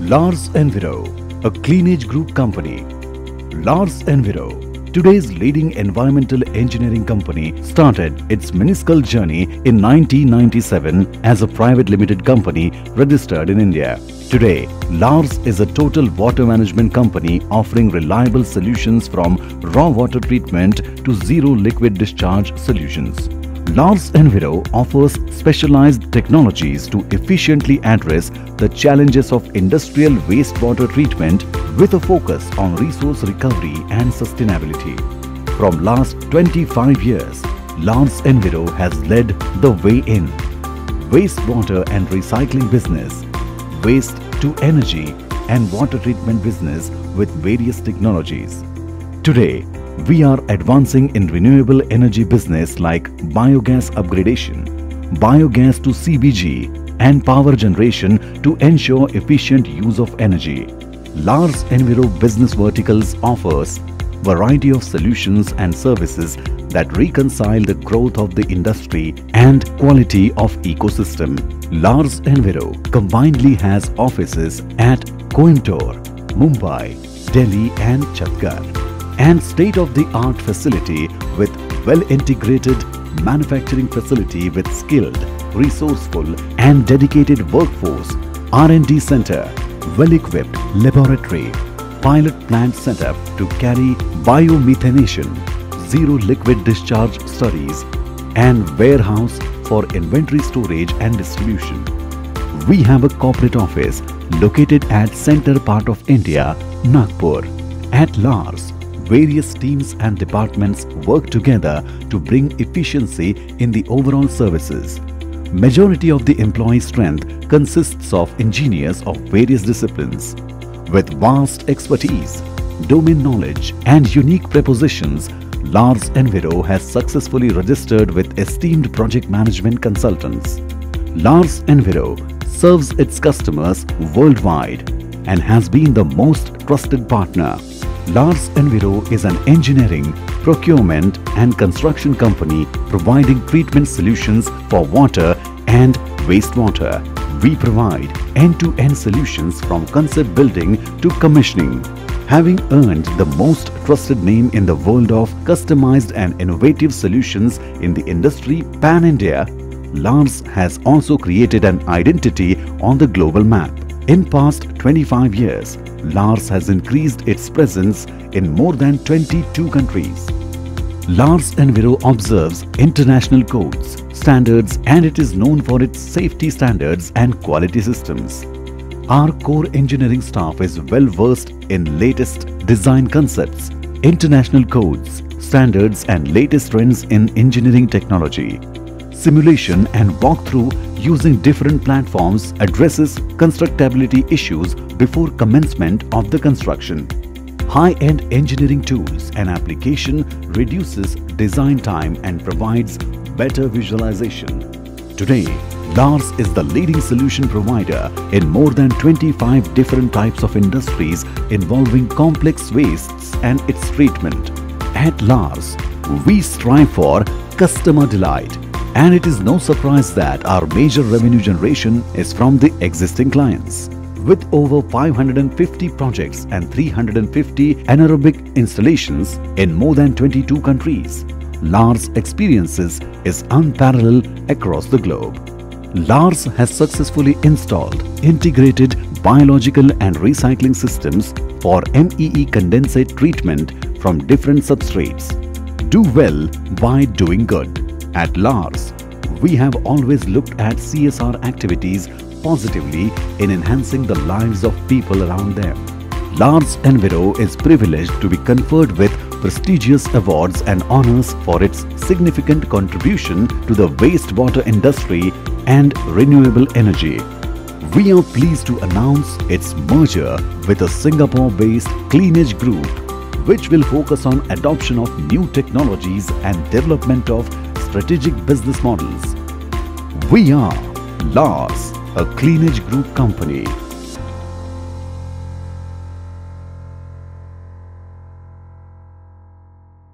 Lars Enviro, a cleanage group company. Lars Enviro, today's leading environmental engineering company, started its minuscule journey in 1997 as a private limited company registered in India. Today, Lars is a total water management company offering reliable solutions from raw water treatment to zero liquid discharge solutions. Lars Enviro offers specialized technologies to efficiently address the challenges of industrial wastewater treatment with a focus on resource recovery and sustainability. From last 25 years, Lars Enviro has led the way in wastewater and recycling business, waste to energy and water treatment business with various technologies. Today, we are advancing in renewable energy business like biogas upgradation, biogas to CBG and power generation to ensure efficient use of energy. Lars Enviro Business Verticals offers variety of solutions and services that reconcile the growth of the industry and quality of ecosystem. Lars Enviro combinedly has offices at Coimbatore, Mumbai, Delhi and Chhattisgarh and state-of-the-art facility with well-integrated manufacturing facility with skilled, resourceful and dedicated workforce, R&D center, well-equipped laboratory, pilot plant setup to carry biomethanation, zero liquid discharge studies and warehouse for inventory storage and distribution. We have a corporate office located at center part of India, Nagpur. At Lars, various teams and departments work together to bring efficiency in the overall services. Majority of the employee strength consists of engineers of various disciplines. With vast expertise, domain knowledge and unique prepositions, Lars Enviro has successfully registered with esteemed project management consultants. Lars Enviro serves its customers worldwide and has been the most trusted partner. Lars Enviro is an engineering, procurement and construction company providing treatment solutions for water and wastewater. We provide end-to-end solutions from concept building to commissioning. Having earned the most trusted name in the world of customized and innovative solutions in the industry pan-India, Lars has also created an identity on the global map. In past 25 years, Lars has increased its presence in more than 22 countries. Lars Enviro observes international codes, standards and it is known for its safety standards and quality systems. Our core engineering staff is well versed in latest design concepts, international codes, standards and latest trends in engineering technology. Simulation and walkthrough using different platforms addresses constructability issues before commencement of the construction. High-end engineering tools and application reduces design time and provides better visualization. Today, Lars is the leading solution provider in more than 25 different types of industries involving complex wastes and its treatment. At Lars, we strive for customer delight and it is no surprise that our major revenue generation is from the existing clients. With over 550 projects and 350 anaerobic installations in more than 22 countries, Lars experiences is unparalleled across the globe. Lars has successfully installed integrated biological and recycling systems for MEE condensate treatment from different substrates. Do well by doing good. At Lars, we have always looked at CSR activities positively in enhancing the lives of people around them. Lars Enviro is privileged to be conferred with prestigious awards and honors for its significant contribution to the wastewater industry and renewable energy. We are pleased to announce its merger with a Singapore-based Cleanage Group, which will focus on adoption of new technologies and development of strategic business models. We are Lars, a Cleanage Group company